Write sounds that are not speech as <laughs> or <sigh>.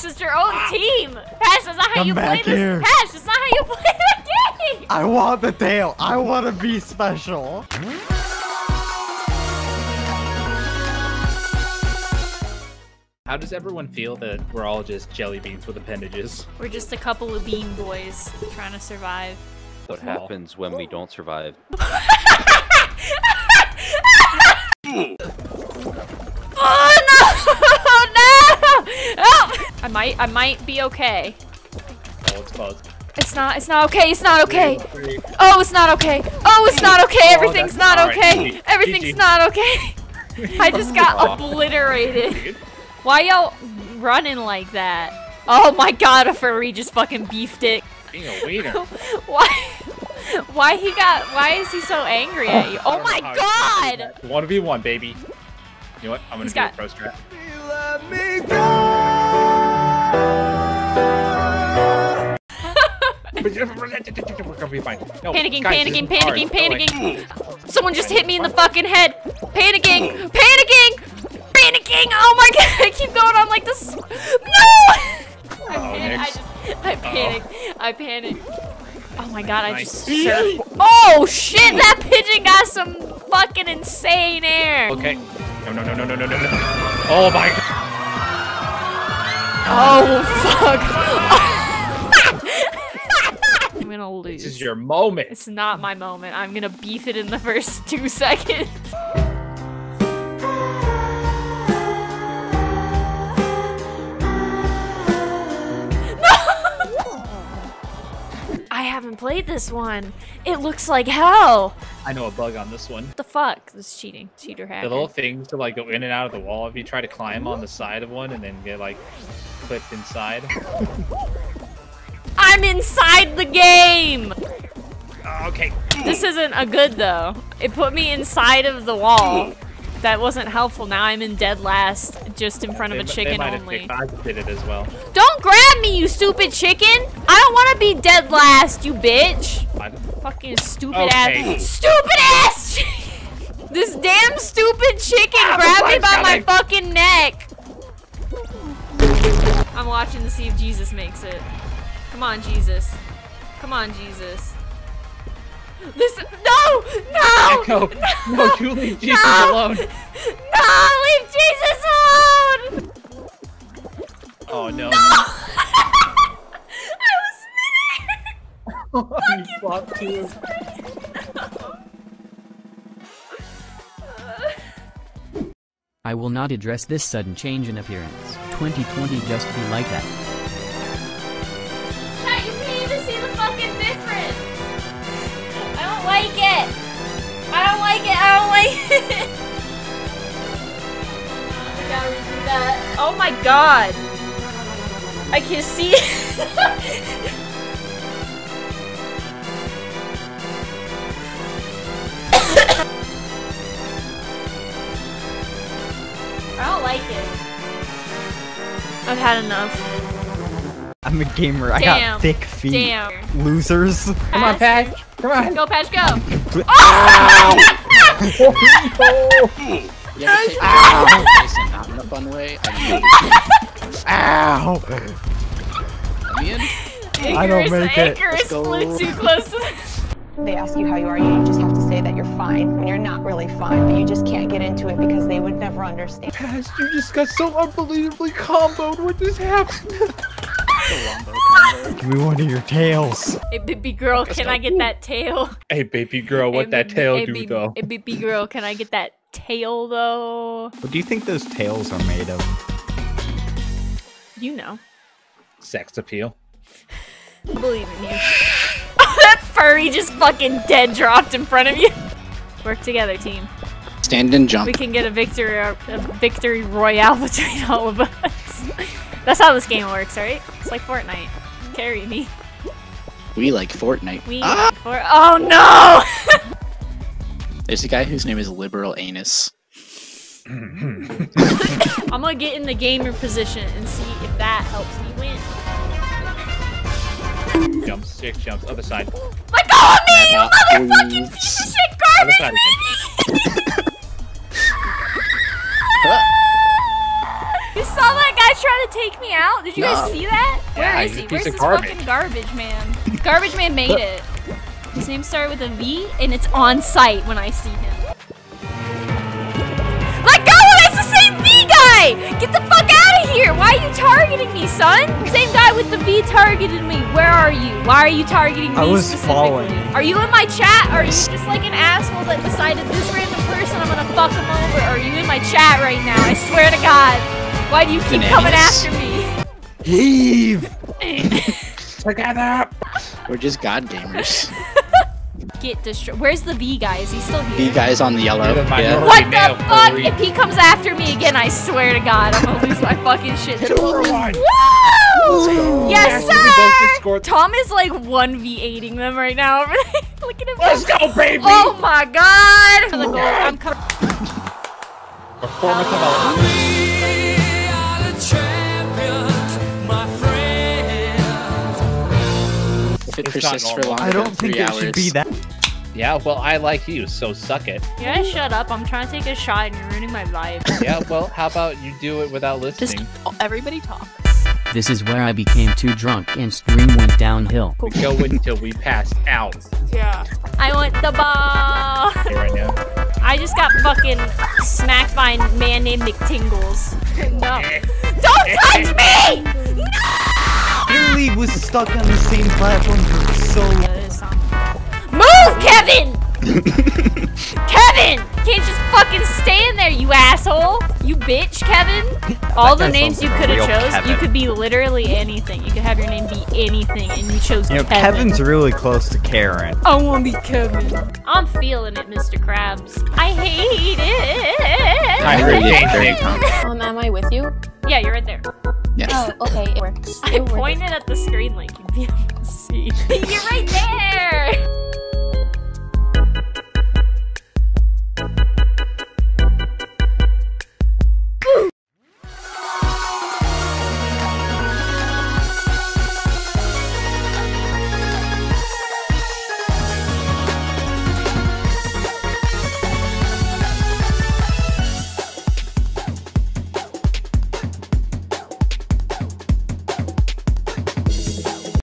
Pash, it's your own team. Pash, that's not how Come you play back here. this. Pash, that's not how you <laughs> play the game. I want the tail. I want to be special. How does everyone feel that we're all just jelly beans with appendages? We're just a couple of bean boys trying to survive. What happens when we don't survive? <laughs> might, I might be okay. Oh, it's close. It's not, it's not okay, it's not okay. Oh, it's not okay. Oh, it's not okay. Oh, Everything's not all right, okay. GG. Everything's GG. not okay. I <laughs> just got obliterated. Why y'all running like that? Oh my god, a furry just fucking beefed it. Being a waiter. <laughs> Why? Why he got? Why is he so angry at you? Oh my god! One v one, baby. You know what? I'm gonna He's do got- a pro strat. We're gonna be fine. No, Panicking, guys, panicking, this is hard. panicking, panicking. Someone just hit me in the fucking head. Panicking, panicking, panicking. Oh my <laughs> god! I keep going on like this. No! I Uh-oh. I just, I panic. I panic. Oh my god! I just. Surf. Oh shit! That pigeon got some fucking insane air. Okay. No, no, no, no, no, no, no, no. Oh my god. Oh fuck! I'm gonna lose. This is your moment. It's not my moment. I'm gonna beef it in the first two seconds. Haven't played this one. It looks like hell. I know a bug on this one. What the fuck? This is cheating. Cheater hacker. The little things to like go in and out of the wall. If you try to climb on the side of one and then get like clipped inside. I'm inside the game! Uh, okay. This isn't a good though. It put me inside of the wall. That wasn't helpful. Now I'm in dead last, just in front of a They- they chicken only. I did it as well. Don't grab me, you stupid chicken! I don't want to be dead last, you bitch! I- Fucking stupid Okay. ass. Stupid ass! chicken! <laughs> this damn stupid chicken grabbed me by my coming. fucking neck! I'm watching to see if Jesus makes it. Come on, Jesus. Come on, Jesus. Listen, no! No! Echo. No, you leave Jesus No! alone. No! Leave Jesus alone! Oh no. No. <laughs> I was <laughs> oh, you flopped too. I will not address this sudden change in appearance. 2020 just be like that. <laughs> Oh my god. I can see. <laughs> I don't like it. I've had enough. I'm a gamer. I Damn. got thick feet. Damn. Losers. Come on, Pash. Come on. Go, Pash, go. You ever take a Jason not in oh! a fun way? I Ow! mean, I don't Icarus- make it. Icarus Let's flew too close They ask you how you are, you just have to say that you're fine when you're not really fine, but you just can't get into it because they would never understand. Pash, you just got so unbelievably comboed. What just happened? <laughs> the Wombo combo. Give me one of your tails. Hey, baby girl, can I get that tail? hey, baby girl, what Hey, that baby- tail hey, do baby- though? Hey, baby girl, can I get that tail though? What do you think those tails are made of? You know. Sex appeal. I believe in you. <laughs> Oh, that furry just fucking dead dropped in front of you. Work together, team. Stand and jump. We can get a victory, a victory royale <laughs> between all of us. That's how this game works, right? It's like Fortnite. Carry me. We like Fortnite. We. Ah! For- oh no! There's a guy whose name is Liberal Anus. <laughs> I'm gonna get in the gamer position and see if that helps me win. Jumps, six jumps, other side. Let go of me, you motherfucking piece of shit garbage! side <laughs> You saw that guy trying to take me out? Did you guys see that? Where Yeah, is he? Where's this garbage. fucking garbage man? <laughs> Garbage man made it. His name started with a V, and it's on site when I see him. Let go! That's the same V guy! Get the fuck out of here! Why are you targeting me, son? Same guy with the V targeted me. Where are you? Why are you targeting me I was specifically? following. Are you in my chat? Or are you just like an asshole that decided this random person I'm gonna fuck him over? Or are you in my chat right now? I swear to God. Why do you keep coming after me? Heave! <laughs> We're just god gamers. <laughs> Get destroyed. Where's the V guy? Is he still here? The guys on the yellow. The Yeah. What the for fuck? If he comes after me again, I swear to God, I'm gonna lose my fucking shit. Hit him for one. Woo! Yes, Yeah, we both just sir! Tom is like 1v8ing them right now. <laughs> Look at him. Let's go, baby! Oh my god! The goal. I'm coming. Performance of Fit It's for not sister normal. longer I don't than think three it should be that. Yeah, well, I like you, so suck it. You guys shut up. I'm trying to take a shot and you're ruining my life. <laughs> Yeah, well, how about you do it without listening? Just everybody talk. This is where I became too drunk and stream went downhill. We go until we pass out Yeah. I want the ball. <laughs> here right now. I just got fucking smacked by a man named McTingles. <laughs> No. Don't touch me! Literally was stuck on the same platform for so long. Move, Kevin! <laughs> Kevin! Can't just fucking stand there, you asshole! You bitch, Kevin! All the names you could have real chose, you could be literally anything. You could have your name be anything, and you chose You know, Kevin. Kevin's really close to Karen. I want to be Kevin. I'm feeling it, Mr. Krabs. I hate it. I Very agree. good, very calm. Um, am I with you? Yeah, you're right there. Yes. Oh, okay, it works. I works. pointed at the screen like you'd be able to see. <laughs> you're right there.